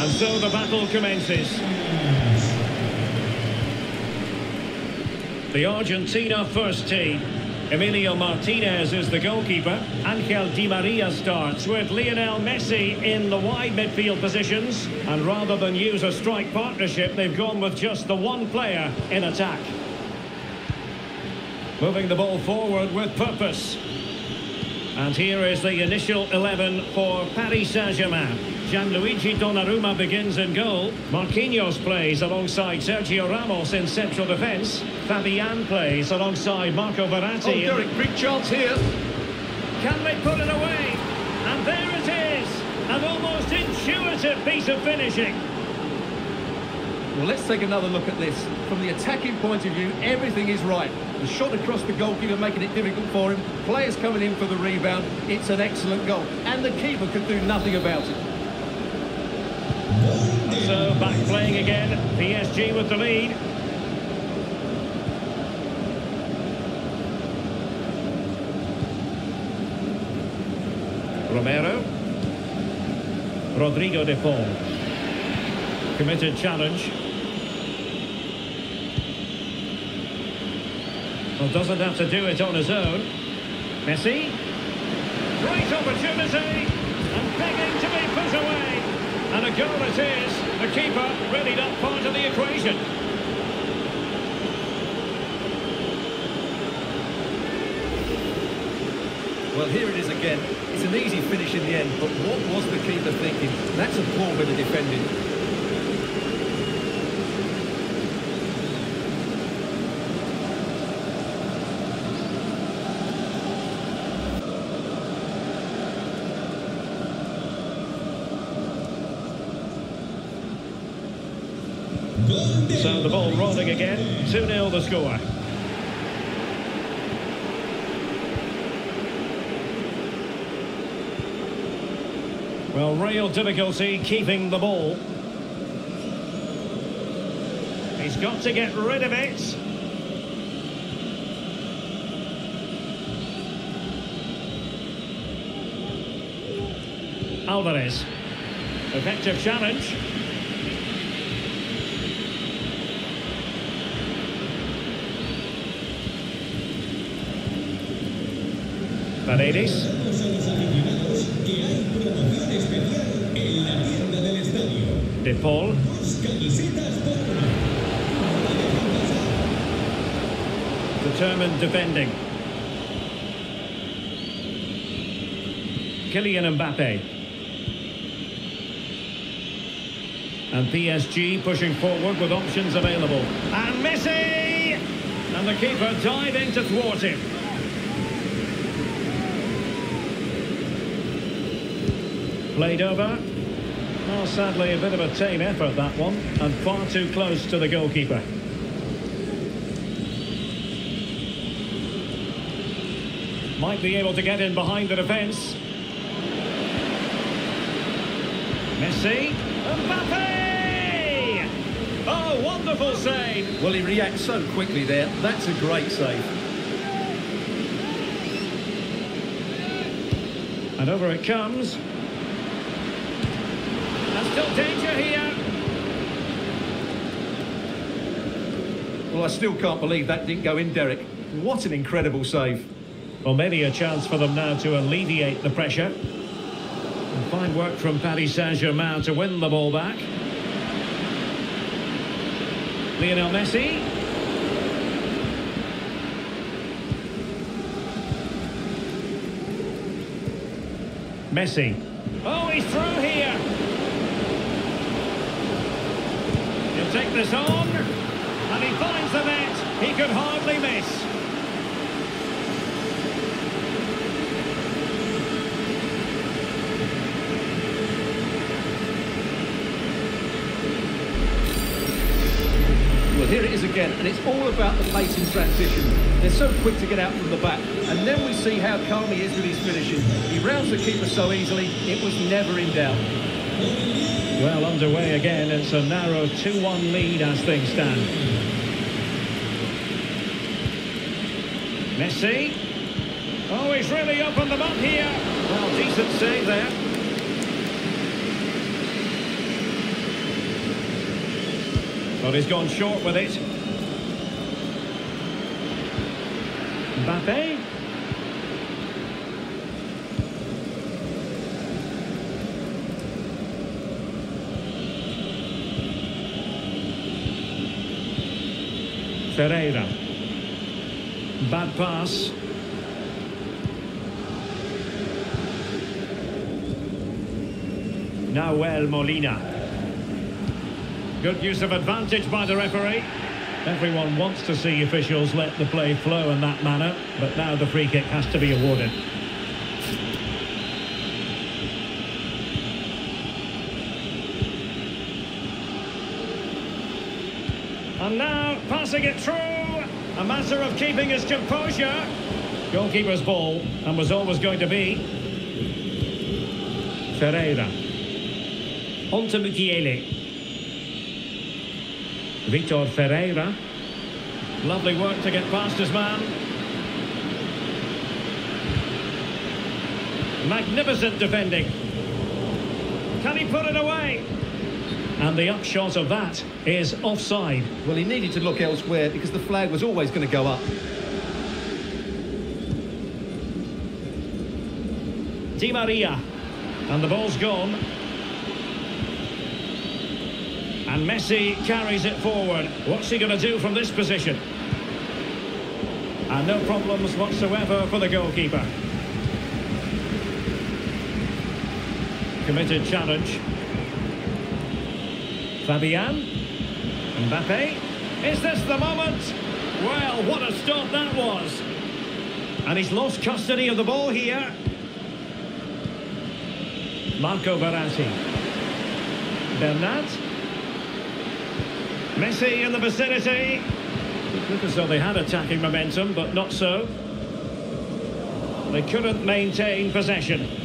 And so the battle commences. The Argentina first team. Emiliano Martinez is the goalkeeper. Angel Di Maria starts with Lionel Messi in the wide midfield positions. And rather than use a strike partnership, they've gone with just the one player in attack. Moving the ball forward with purpose. And here is the initial 11 for Paris Saint-Germain. Gianluigi Donnarumma begins in goal. Marquinhos plays alongside Sergio Ramos in central defence. Fabian plays alongside Marco Verratti. Oh, Derek, big chance here. Can they put it away? And there it is! An almost intuitive piece of finishing. Well, let's take another look at this. From the attacking point of view, everything is right. The shot across the goalkeeper making it difficult for him. Players coming in for the rebound. It's an excellent goal. And the keeper could do nothing about it. So back playing again. PSG with the lead. Romero. Rodrigo de Paul. Committed challenge. Well, doesn't have to do it on his own. Messi. Great opportunity. And begging to be put away. And a goal it is. The keeper really not part of the equation. Well, here it is again. It's an easy finish in the end, but what was the keeper thinking? That's a poor bit of defending. So the ball rolling again. 2-0 the score. Well, real difficulty keeping the ball. He's got to get rid of it. Alvarez. Effective challenge. Paredes. De Paul. Determined defending. Kylian Mbappe. And PSG pushing forward with options available. And Messi! And the keeper diving to thwart him. Played over. Well, sadly, a bit of a tame effort, that one. And far too close to the goalkeeper. Might be able to get in behind the defence. Messi. Mbappe! Oh, wonderful save. Well, he reacts so quickly there. That's a great save. And over it comes. And still danger here. Well, I still can't believe that didn't go in, Derek. What an incredible save. Well, maybe a chance for them now to alleviate the pressure. And fine work from Paris Saint-Germain to win the ball back. Lionel Messi. Messi. Oh, he's through here. Take this on. And he finds the net. He could hardly miss. Well, here it is again, and it's all about the pace in transition. They're so quick to get out from the back, and then we see how calm he is with his finishing. He rounds the keeper so easily, it was never in doubt. Well, underway again. It's a narrow 2-1 lead as things stand. Messi. Oh, he's really opened them up here. Well, decent save there. But he's gone short with it. Mbappe Ferreira. Bad pass. Nahuel Molina. Good use of advantage by the referee. Everyone wants to see officials let the play flow in that manner, but now the free kick has to be awarded. And now passing it through. A matter of keeping his composure. Goalkeeper's ball, and was always going to be. Ferreira. On to Mukiele. Vitor Ferreira. Lovely work to get past his man. Magnificent defending. Can he put it away? And the upshot of that is offside. Well, he needed to look elsewhere because the flag was always going to go up. Di Maria. And the ball's gone. And Messi carries it forward. What's he going to do from this position? And no problems whatsoever for the goalkeeper. Committed challenge. Fabian. Mbappe. Is this the moment? Well, what a stop that was. And he's lost custody of the ball here. Marco Verratti. Bernat. Messi in the vicinity. It looked as though they had attacking momentum, but not so. They couldn't maintain possession.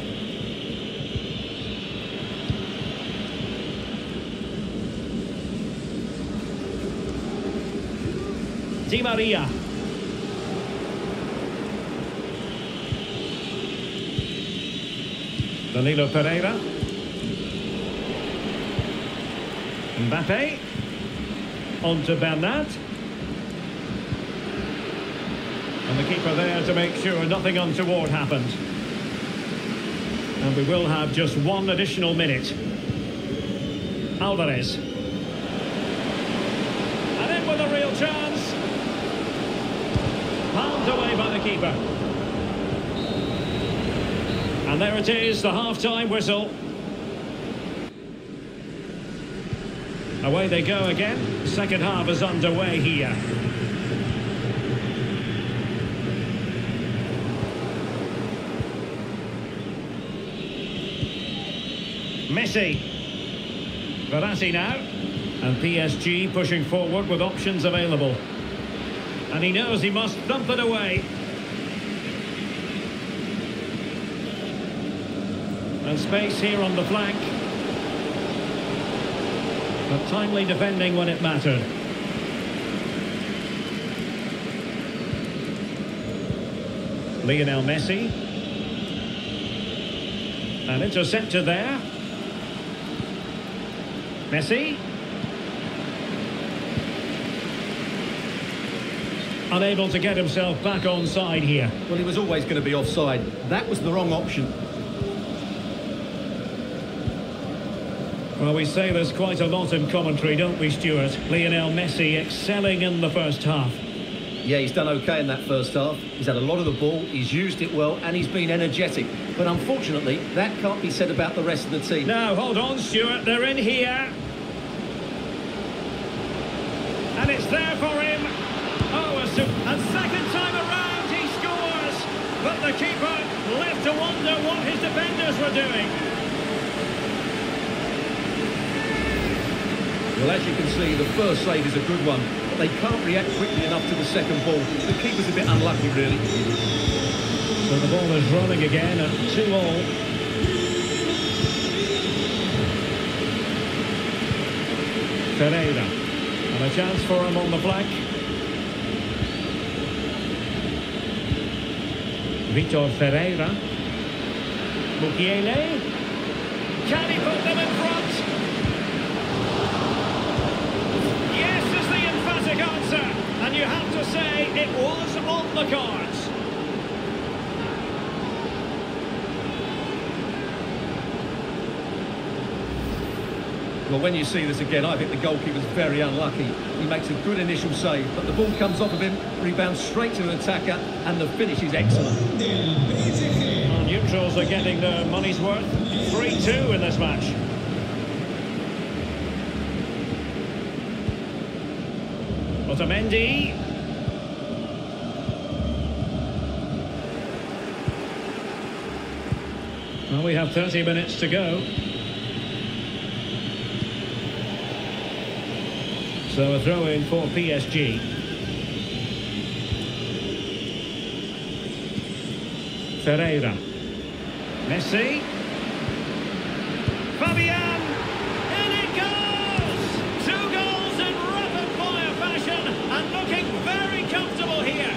Di Maria. Danilo Pereira. Mbappe. On to Bernat. And the keeper there to make sure nothing untoward happened. And we will have just one additional minute. Alvarez. And in with a real chance. Palmed away by the keeper. And there it is, the half-time whistle. Away they go again. Second half is underway here. Messi. Verratti now. And PSG pushing forward with options available. And he knows he must thump it away. And space here on the flank. But timely defending when it mattered. Lionel Messi. An interceptor there. Messi. Unable to get himself back on side here. Well, he was always going to be offside. That was the wrong option. Well, we say there's quite a lot in commentary, don't we, Stewart? Lionel Messi excelling in the first half. Yeah, he's done okay in that first half. He's had a lot of the ball, he's used it well, and he's been energetic. But unfortunately, that can't be said about the rest of the team. Now, hold on, Stewart. They're in here. And it's there for him. Oh, a, a second time around he scores. But the keeper left to wonder what his defenders were doing. Well, as you can see, the first save is a good one, but they can't react quickly enough to the second ball. The keeper's a bit unlucky, really. So the ball is running again at 2 all. Ferreira. And a chance for him on the flank. Vitor Ferreira. Mukiele. Can he put them in front? Yes! Is the emphatic answer, and you have to say it was on the cards. Well, when you see this again, I think the goalkeeper's very unlucky. He makes a good initial save, but the ball comes off of him, rebounds straight to an attacker, and the finish is excellent. Well, neutrals are getting their money's worth. 3-2 in this match. Otamendi. Well, we have 30 minutes to go. So a throw in for PSG. Ferreira. Messi. Fabian. In it goes! Two goals in rapid fire fashion and looking very comfortable here.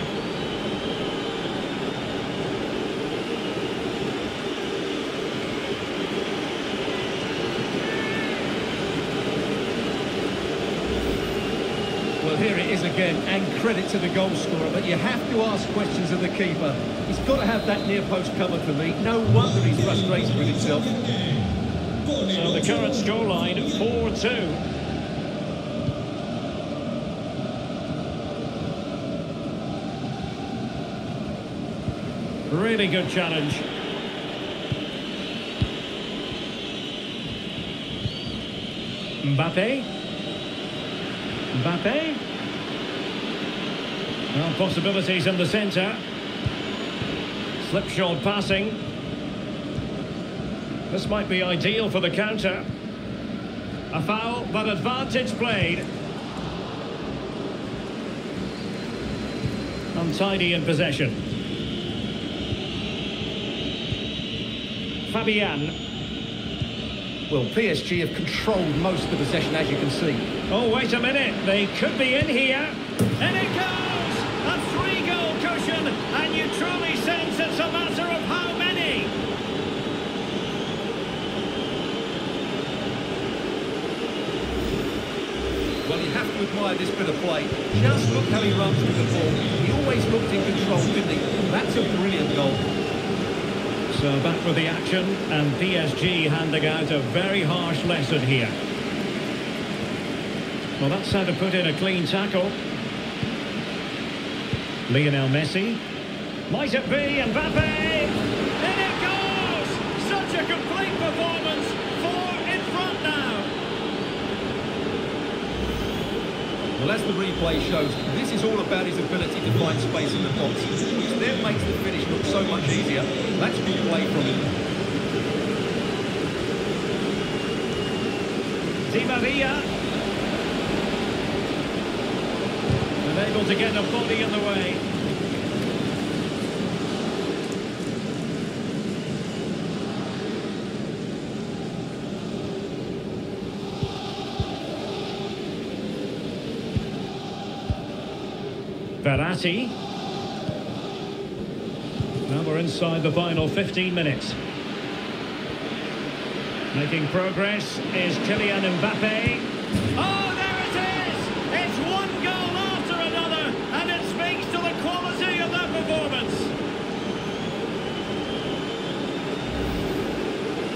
Well, here it is again, and credit to the goal scorer, but you have to ask questions of the keeper. He's got to have that near post covered for me. No wonder he's frustrated with himself. So the current scoreline 4-2. Really good challenge. Mbappe. Mbappe. Well, possibilities in the centre. Slipshod passing. This might be ideal for the counter. A foul, but advantage played. Untidy in possession. Fabian. Well, PSG have controlled most of the possession, as you can see. Oh, wait a minute. They could be in here. And it goes! A three-goal cushion, and you truly sense it's a matter of how many. Well, you have to admire this bit of play. Just look how he runs with the ball. He always looked in control, didn't he? That's a brilliant goal. So back for the action, and PSG handing out a very harsh lesson here. Well, that's how to put in a clean tackle. Lionel Messi. Might it be Mbappe? In it goes! Such a complete performance. Four in front now. Well, as the replay shows, this is all about his ability to find space in the box, which then makes the finish look so much easier. That's good play from him. Di Maria. Unable to get a body in the way. Verratti. Now we're inside the final 15 minutes. Making progress is Kylian Mbappe. Oh, there it is! It's one goal after another, and it speaks to the quality of that performance.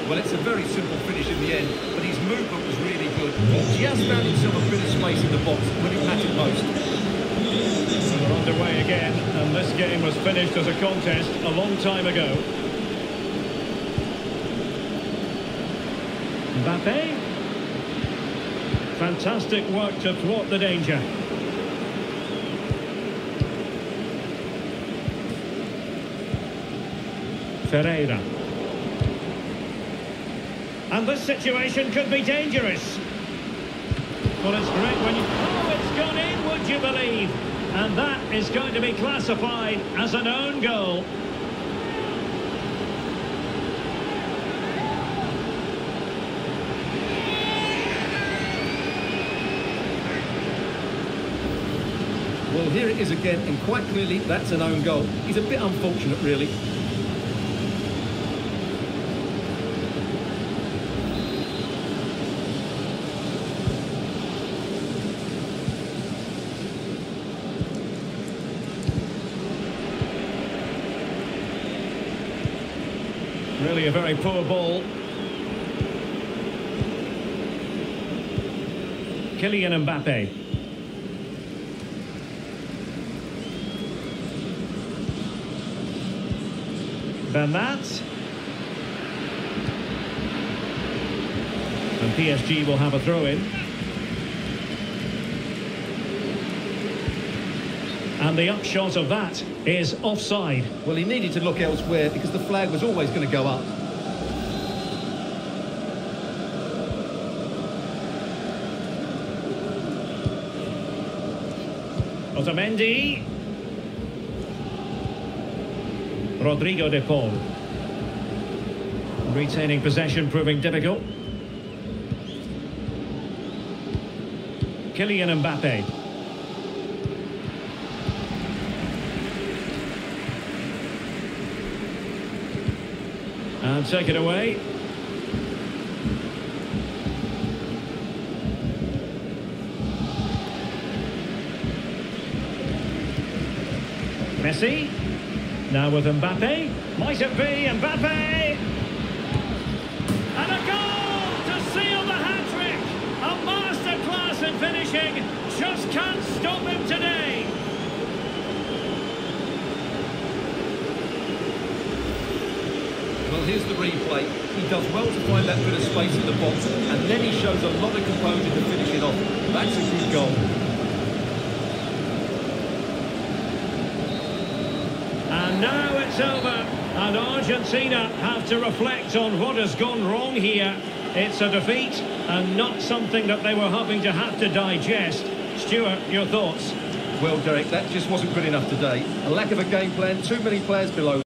Well, it's a very simple finish in the end, but his movement was really good. He just found himself a bit of space in the box when it mattered most. We're underway again, and this game was finished as a contest a long time ago. Mbappe. Fantastic work to thwart the danger. Ferreira. And this situation could be dangerous. Well, it's great when you... Oh, it's gone in, would you believe? And that is going to be classified as an own goal. Well, here it is again, and quite clearly that's an own goal. He's a bit unfortunate, really. A very poor ball. Kylian Mbappe. Bernat. And PSG will have a throw And the upshot of that is offside. Well, he needed to look elsewhere because the flag was always going to go up. Otamendi. Rodrigo de Paul. Retaining possession proving difficult. Kylian Mbappe. And take it away. Messi. Now with Mbappe. Might it be Mbappe? And a goal to seal the hat-trick. A masterclass in finishing. Just can't stop him today. Well, here's the replay. He does well to find that bit of space in the box, and then he shows a lot of composure to finish it off. That's a good goal. And now it's over. And Argentina have to reflect on what has gone wrong here. It's a defeat and not something that they were hoping to have to digest. Stewart, your thoughts? Well, Derek, that just wasn't good enough today. A lack of a game plan, too many players below.